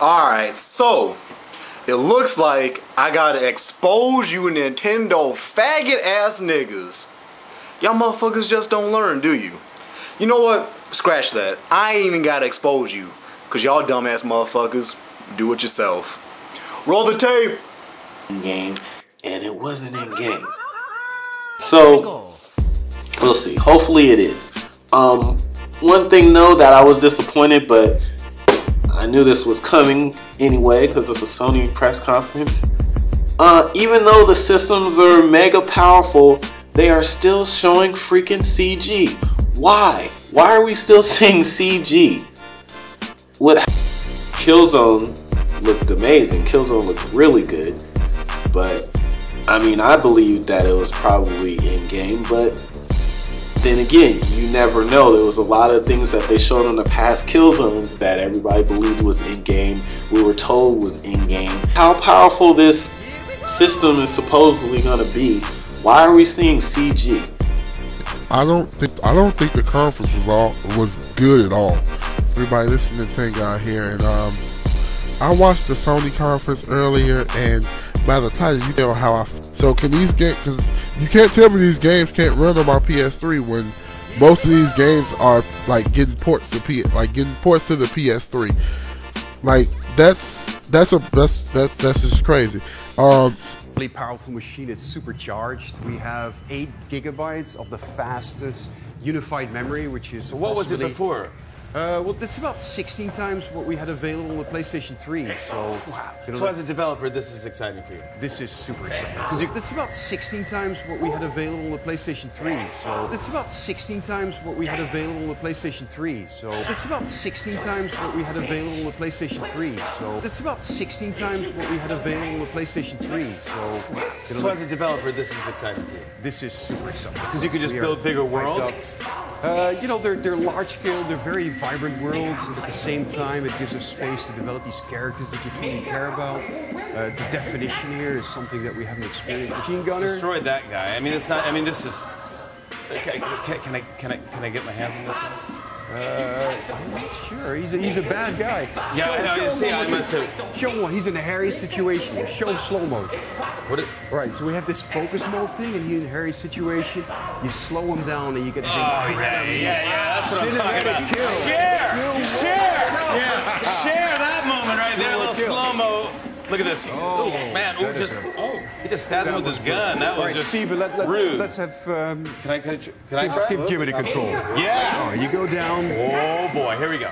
Alright, so it looks like I gotta expose you Nintendo faggot ass niggas. Y'all motherfuckers just don't learn, do you? You know what? Scratch that. I ain't even gotta expose you. Cause y'all dumbass motherfuckers do it yourself. Roll the tape! game, and it wasn't in game. So we'll see. Hopefully it is. Um, one thing though that I was disappointed, but I knew this was coming anyway because it's a Sony press conference. Uh, even though the systems are mega powerful, they are still showing freaking CG. Why? Why are we still seeing CG? What Killzone looked amazing. Killzone looked really good. But I mean, I believe that it was probably in game, but then again, you never know. There was a lot of things that they showed on the past Killzones that everybody believed was in game. We were told was in game. How powerful this system is supposedly going to be. Why are we seeing CG? I don't think I don't think the conference was all was good at all. Everybody listening to Tank out here, and um, I watched the Sony conference earlier, and by the title, you know how I. So can these get Because you can't tell me these games can't run on my PS3 when most of these games are like getting ports to P, like getting ports to the PS3. Like that's that's a that's that's that's just crazy. Um, really powerful machine. It's supercharged. We have eight gigabytes of the fastest unified memory, which is. What was it before? Uh, well, that's about 16 times what we had available on the PlayStation 3. So, wow. You know, so as a developer, this is exciting for you. This is super exciting because that's about 16 times what we had available on the PlayStation 3. So that's about 16 times what we had available on the PlayStation 3. So that's about 16 times what we had available on the PlayStation 3. So that's about 16 times what we had available on the PlayStation 3. So, you know, so as a developer, this is exciting for you. This is super exciting because you could just build bigger worlds. Uh, you know, they're, they're large scale, they're very vibrant worlds, and at the same time, it gives us space to develop these characters that you truly care about. Uh, the definition here is something that we haven't experienced. Machine Gunner. Destroyed that guy. I mean, it's not, I mean, this is. Can, can, can I, can, I, can I get my hands on this? Uh, I'm not sure. He's a, he's a bad guy. Yeah, show, I know. Show see, I. Show one. He's in a hairy situation. Show him slow mode. What? It, right. So we have this focus mode thing, and he's in a hairy situation. You slow him down, and you get to think, oh, yeah, yeah, yeah, That's what I'm talking about. Kill. Look at this. Oh, man. Ooh, just, oh, he just stabbed him with his gun. That was right, just Steven, let, let, rude. Let's have. Um, can I, can I, can I give, try? Give Jimmy the control. Yeah. Oh, you go down. Oh, boy. Here we go.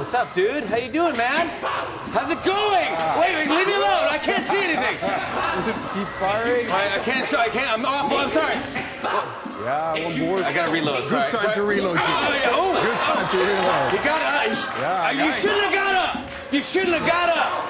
What's up, dude? How you doing, man? How's it going? Wait, wait, leave me alone. I can't see anything. Keep firing. I, I can't. I can't. I'm awful. I'm sorry. Yeah, one more. I gotta reload. Good time sorry. to reload. You. Oh, yeah. oh, Good time to reload. You got up. You, sh- Yeah, you nice. shouldn't have got up. You shouldn't have got up.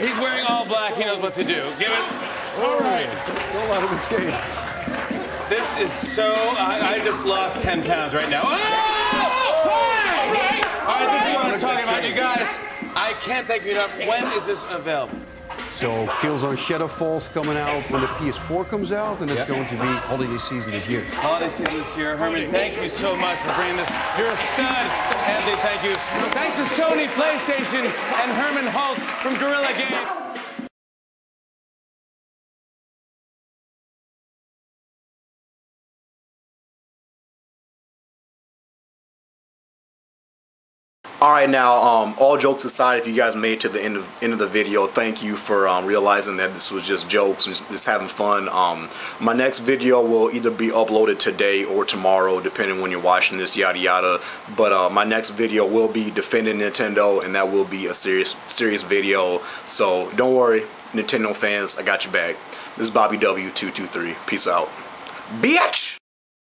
He's wearing all black. He knows what to do. Give it. All right. Don't let him escape. This is so. I, I just lost 10 pounds right now. Oh! All right, this is what I'm talking about, you guys. I can't thank you enough. When is this available? So Killzone Shadow Falls coming out when the PS4 comes out, and it's Yep. going to be holiday season this year. Holiday season this year. Herman, thank you so much for bringing this. You're a stud. Anthony, thank you. Thanks to Sony PlayStation and Herman Hulst from Guerrilla Games. All right, now, um, all jokes aside, if you guys made it to the end of end of the video, thank you for um, realizing that this was just jokes and just, just having fun. Um, my next video will either be uploaded today or tomorrow, depending when you're watching this, yada yada. But uh, my next video will be defending Nintendo, and that will be a serious serious video. So don't worry, Nintendo fans, I got your back. This is Bobby W223. Peace out. Bitch!